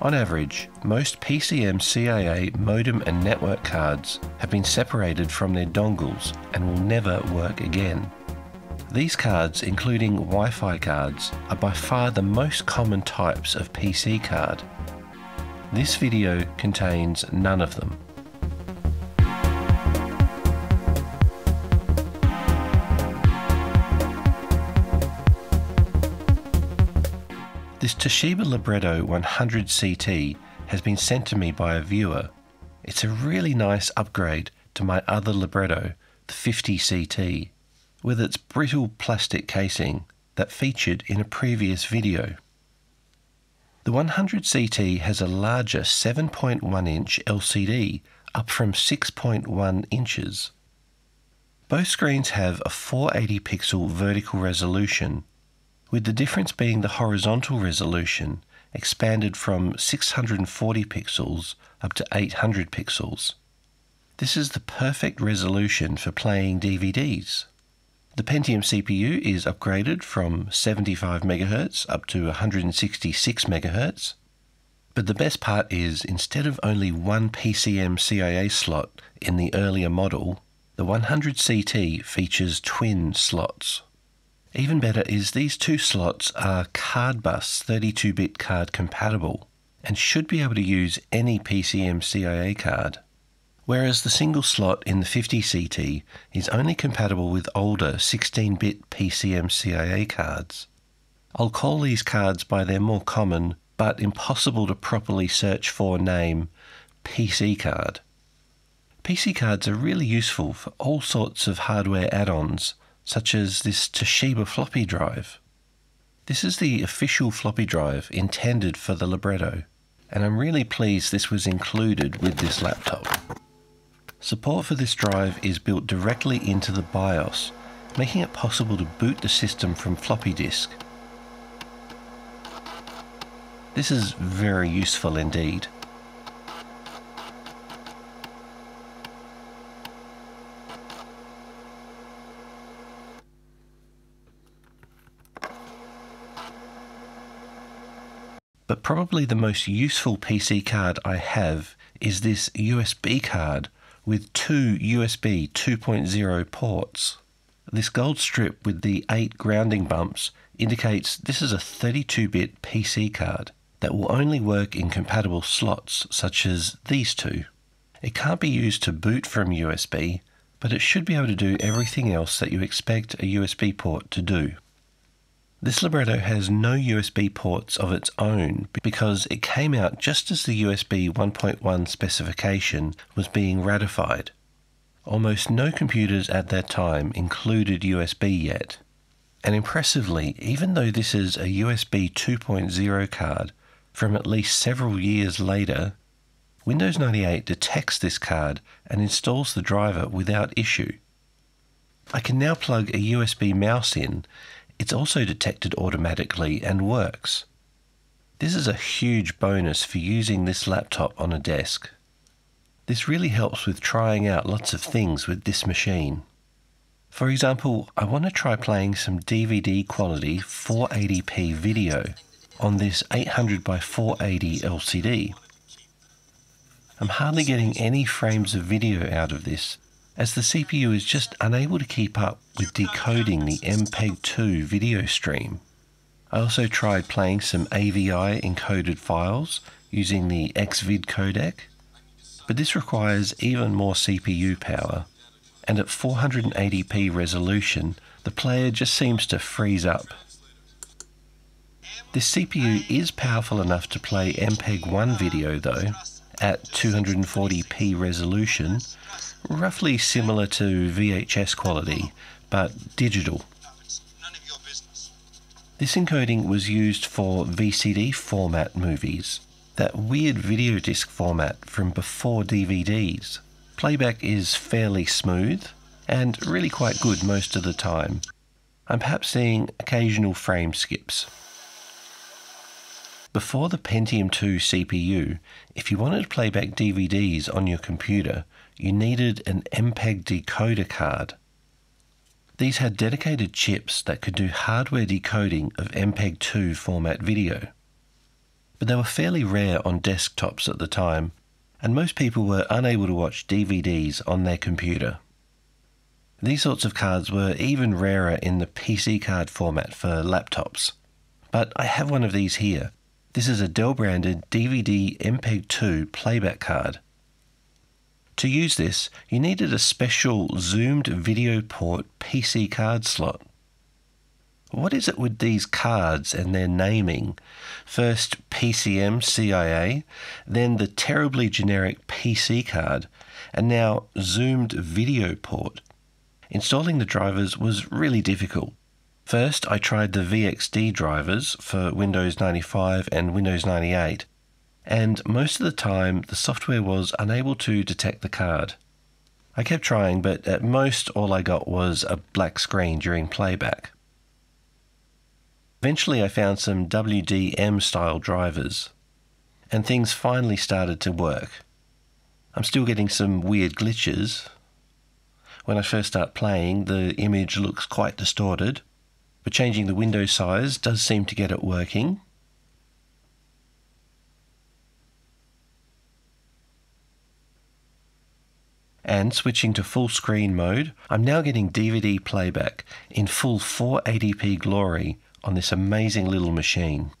On average, most PCMCIA modem and network cards have been separated from their dongles and will never work again. These cards, including Wi Fi cards, are by far the most common types of PC card. This video contains none of them. This Toshiba Libretto 100 CT has been sent to me by a viewer. It's a really nice upgrade to my other Libretto, the 50 CT, with its brittle plastic casing that featured in a previous video. The 100 CT has a larger 7.1 inch LCD, up from 6.1 inches. Both screens have a 480 pixel vertical resolution with the difference being the horizontal resolution expanded from 640 pixels up to 800 pixels. This is the perfect resolution for playing DVDs. The Pentium CPU is upgraded from 75 MHz up to 166 MHz. But the best part is instead of only one PCMCIA slot in the earlier model, the 100 CT features twin slots. Even better is these two slots are CardBus 32-bit card compatible and should be able to use any PCMCIA card, whereas the single slot in the 50CT is only compatible with older 16-bit PCMCIA cards. I'll call these cards by their more common but impossible to properly search for name PC card. PC cards are really useful for all sorts of hardware add-ons such as this Toshiba floppy drive. This is the official floppy drive intended for the Libretto, and I'm really pleased this was included with this laptop. Support for this drive is built directly into the BIOS, making it possible to boot the system from floppy disk. This is very useful indeed. But probably the most useful PC card I have is this USB card with two USB 2.0 ports. This gold strip with the 8 grounding bumps indicates this is a 32 bit PC card that will only work in compatible slots such as these two. It can't be used to boot from USB, but it should be able to do everything else that you expect a USB port to do. This Libretto has no USB ports of its own because it came out just as the USB 1.1 specification was being ratified. Almost no computers at that time included USB yet. And impressively, even though this is a USB 2.0 card from at least several years later, Windows 98 detects this card and installs the driver without issue. I can now plug a USB mouse in it's also detected automatically and works. This is a huge bonus for using this laptop on a desk. This really helps with trying out lots of things with this machine. For example, I want to try playing some DVD quality 480p video on this 800 by 480 LCD. I'm hardly getting any frames of video out of this, as the CPU is just unable to keep up with decoding the MPEG-2 video stream. I also tried playing some AVI encoded files using the XVID codec, but this requires even more CPU power, and at 480p resolution, the player just seems to freeze up. This CPU is powerful enough to play MPEG-1 video though, at 240p resolution, roughly similar to VHS quality, but digital. This encoding was used for VCD format movies, that weird video disc format from before DVDs. Playback is fairly smooth and really quite good most of the time. I'm perhaps seeing occasional frame skips. Before the Pentium 2 CPU, if you wanted to play back DVDs on your computer, you needed an MPEG decoder card. These had dedicated chips that could do hardware decoding of MPEG 2 format video. but they were fairly rare on desktops at the time, and most people were unable to watch DVDs on their computer. These sorts of cards were even rarer in the PC card format for laptops. But I have one of these here. This is a Dell branded DVD MPEG 2 playback card. To use this, you needed a special zoomed video port PC card slot. What is it with these cards and their naming? First PCMCIA, then the terribly generic PC card, and now zoomed video port. Installing the drivers was really difficult. First, I tried the VXD drivers for Windows 95 and Windows 98, and most of the time the software was unable to detect the card. I kept trying, but at most all I got was a black screen during playback. Eventually, I found some WDM style drivers, and things finally started to work. I'm still getting some weird glitches. When I first start playing, the image looks quite distorted, but changing the window size does seem to get it working. And switching to full screen mode, I'm now getting DVD playback in full 480p glory on this amazing little machine.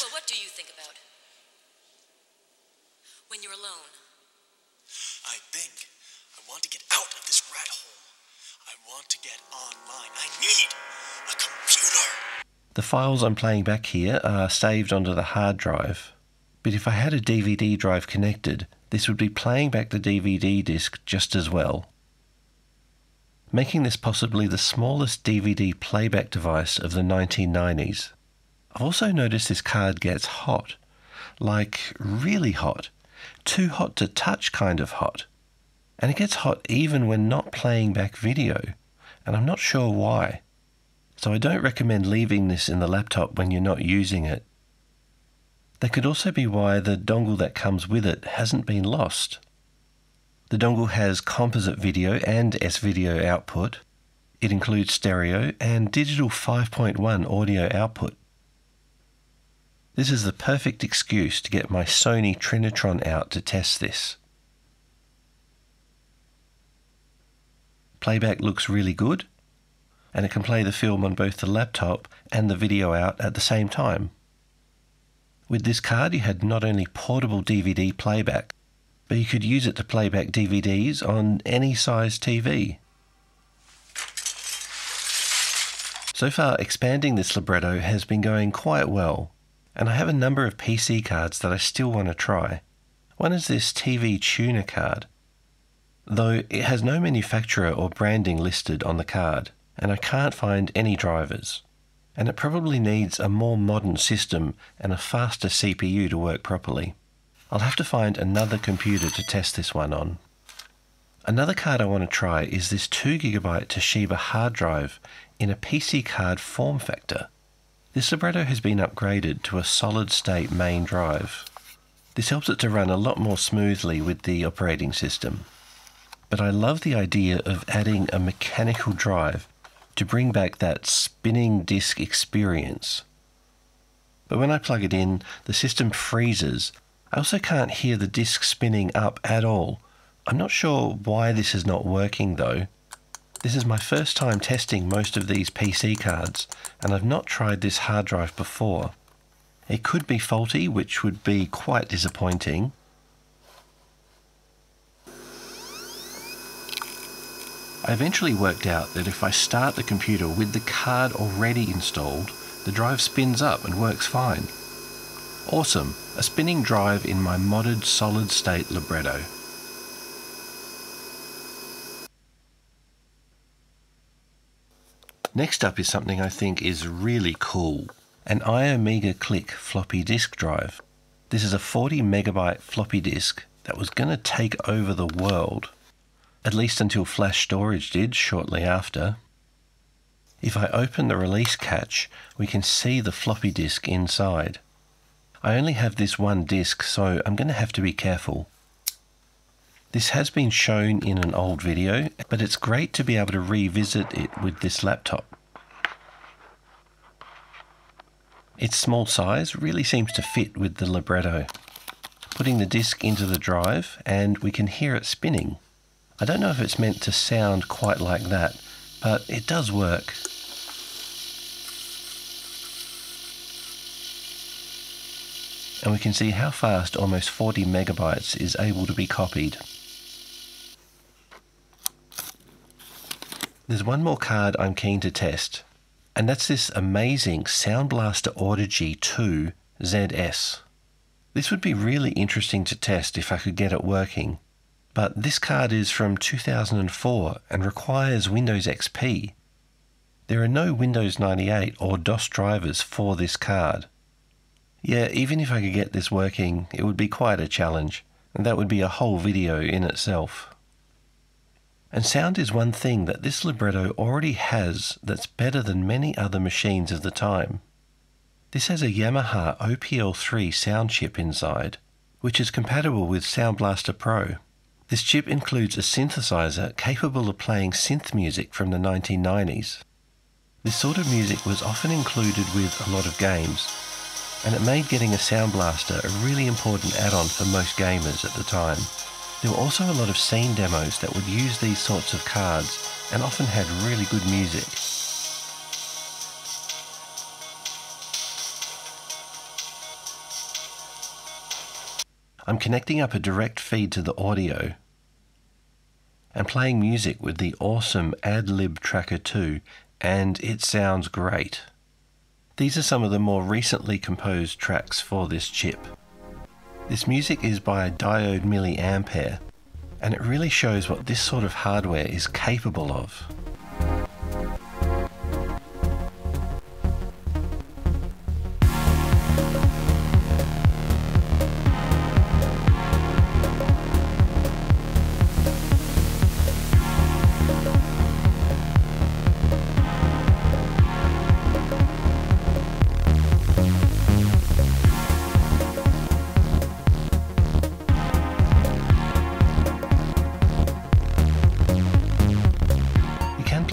Well, what do you think about when you're alone? I think I want to get out of this rat hole. I want to get online. I need a computer. The files I'm playing back here are saved onto the hard drive, but if I had a DVD drive connected, this would be playing back the DVD disc just as well making this possibly the smallest DVD playback device of the 1990s. I've also noticed this card gets hot, like really hot, too hot to touch kind of hot. And it gets hot even when not playing back video, and I'm not sure why. So I don't recommend leaving this in the laptop when you're not using it. That could also be why the dongle that comes with it hasn't been lost. The dongle has composite video and S-video output. It includes stereo and digital 5.1 audio output. This is the perfect excuse to get my Sony Trinitron out to test this. Playback looks really good, and it can play the film on both the laptop and the video out at the same time. With this card, you had not only portable DVD playback, but you could use it to play back DVDs on any size TV. So far, expanding this libretto has been going quite well, and I have a number of PC cards that I still want to try. One is this TV tuner card, though it has no manufacturer or branding listed on the card, and I can't find any drivers. And it probably needs a more modern system and a faster CPU to work properly. I'll have to find another computer to test this one on. Another card I want to try is this 2GB Toshiba hard drive in a PC card form factor. This libretto has been upgraded to a solid state main drive. This helps it to run a lot more smoothly with the operating system. But I love the idea of adding a mechanical drive to bring back that spinning disk experience. But when I plug it in, the system freezes I also can't hear the disc spinning up at all. I'm not sure why this is not working though. This is my first time testing most of these PC cards, and I've not tried this hard drive before. It could be faulty, which would be quite disappointing. I eventually worked out that if I start the computer with the card already installed, the drive spins up and works fine. Awesome, a spinning drive in my modded solid state libretto. Next up is something I think is really cool, an Iomega Clik floppy disk drive. This is a 40 megabyte floppy disk that was going to take over the world, at least until flash storage did shortly after. If I open the release catch, we can see the floppy disk inside. I only have this one disc, so I'm going to have to be careful. This has been shown in an old video, but it's great to be able to revisit it with this laptop. Its small size really seems to fit with the libretto. Putting the disc into the drive and we can hear it spinning. I don't know if it's meant to sound quite like that, but it does work. And we can see how fast almost 40 megabytes is able to be copied. There's one more card I'm keen to test, and that's this amazing Sound Blaster Audigy 2 ZS. This would be really interesting to test if I could get it working, but this card is from 2004 and requires Windows XP. There are no Windows 98 or DOS drivers for this card. Yeah, even if I could get this working, it would be quite a challenge, and that would be a whole video in itself. And sound is one thing that this libretto already has that's better than many other machines of the time. This has a Yamaha OPL3 sound chip inside, which is compatible with Sound Blaster Pro. This chip includes a synthesizer capable of playing synth music from the 1990s. This sort of music was often included with a lot of games, and it made getting a Sound Blaster a really important add-on for most gamers at the time. There were also a lot of scene demos that would use these sorts of cards and often had really good music. I'm connecting up a direct feed to the audio and playing music with the awesome AdLib Tracker 2 and it sounds great. These are some of the more recently composed tracks for this chip. This music is by Diode Milliampere, and it really shows what this sort of hardware is capable of.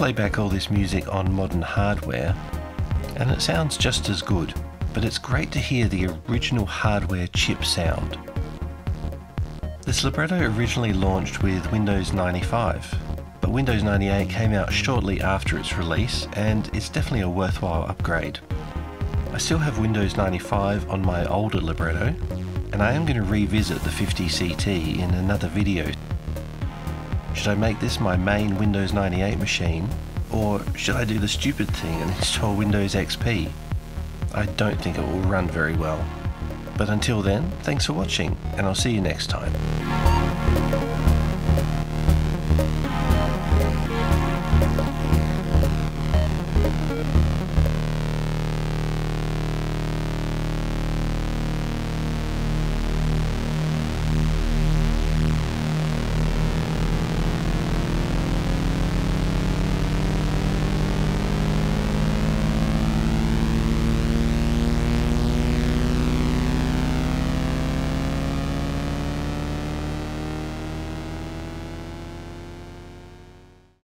Play back all this music on modern hardware, and it sounds just as good, but it's great to hear the original hardware chip sound. This libretto originally launched with Windows 95, but Windows 98 came out shortly after its release, and it's definitely a worthwhile upgrade. I still have Windows 95 on my older libretto, and I am going to revisit the 50CT in another video should I make this my main Windows 98 machine? Or should I do the stupid thing and install Windows XP? I don't think it will run very well. But until then, thanks for watching, and I'll see you next time.